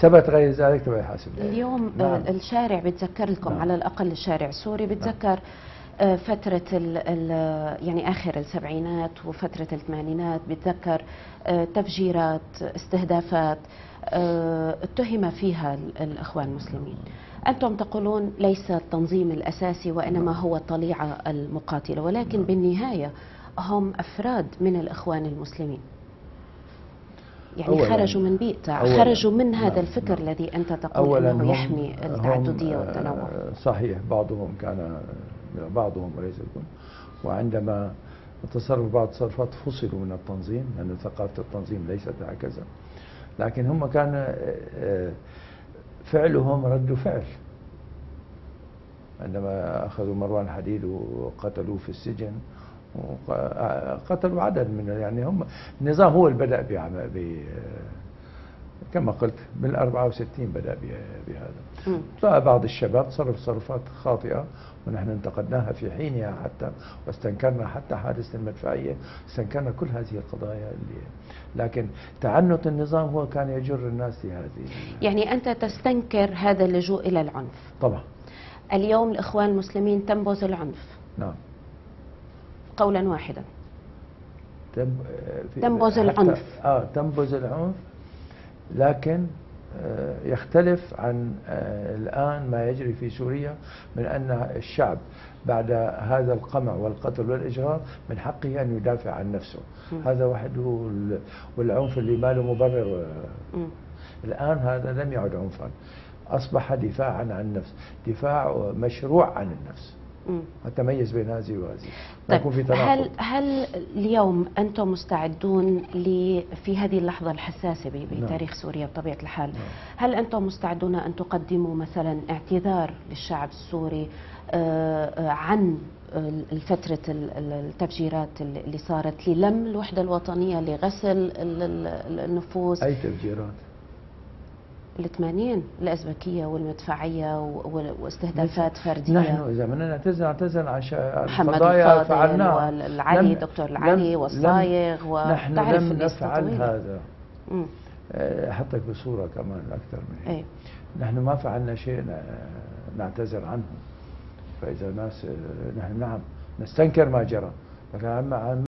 ثبت غير ذلك تبقى يحاسب اليوم نعم. نعم. الشارع بتذكر لكم نعم. على الأقل الشارع السوري بتذكر آه، فترة ال ال يعني آخر السبعينات وفترة الثمانينات بتذكر آه، تفجيرات استهدافات آه، اتهم فيها ال- الإخوان المسلمين أنتم تقولون ليس التنظيم الأساسي وإنما هو الطليعة المقاتلة ولكن بالنهاية هم أفراد من الإخوان المسلمين يعني أولاً- خرجوا من بيئة أولاً- خرجوا من هذا نعم، الفكر نعم. الذي أنت تقول أنه يحمي التعددية آه، والتنوع. صحيح بعضهم كان بعضهم وليس الكل. وعندما تصرف بعض التصرفات فصلوا من التنظيم لأن ثقافة التنظيم ليست هكذا. لكن هم كان آه، آه، فعلهم رد فعل. عندما أخذوا مروان حديد وقتلوه في السجن وقتلوا عدد من يعني هم النظام هو اللي بدأ ب كما قلت بال 64 بدأ بهذا. فبعض الشباب تصرف تصرفات خاطئة ونحن انتقدناها في حينها حتى واستنكرنا حتى حادثة المدفعية استنكرنا كل هذه القضايا اللي لكن تعنت النظام هو كان يجر الناس لهذه يعني أنت تستنكر هذا اللجوء إلى العنف. طبعا. اليوم الإخوان المسلمين تنبذ العنف. نعم. قولا واحدا تنبذ العنف. آه تنبذ العنف لكن آه، يختلف عن آه، الآن ما يجري في سوريا من أن الشعب بعد هذا القمع والقتل والإجهاض من حقه أن يدافع عن نفسه. هذا وحده ال- والعنف اللي ما له مبرر. الآن هذا لم يعد عنفا أصبح دفاعا عن النفس دفاع مشروع عن النفس. التميز بين هذه وهذه. يكون في طيب هل هل اليوم أنتم مستعدون في هذه اللحظة الحساسة نعم. بتاريخ سوريا بطبيعة الحال نعم. هل أنتم مستعدون أن تقدموا مثلا اعتذار للشعب السوري آه، آه، عن الفترة التفجيرات اللي صارت للم الوحدة الوطنية لغسل ال- ال- النفوس؟ أي تفجيرات؟ الثمانين الأزبكية والمدفعية واستهدافات فردية. نحن إذا بدنا نعتذر نعتذر عن الفاضل فعلناها والعلي دكتور العلي والصايغ نحن لم نفعل طويلة. هذا. مم. آه، أحطك بصورة كمان أكثر من هيك. إيه. نحن ما فعلنا شيء نعتذر عنه. فإذا ناس آه، نحن نعم نستنكر ما جرى. لكن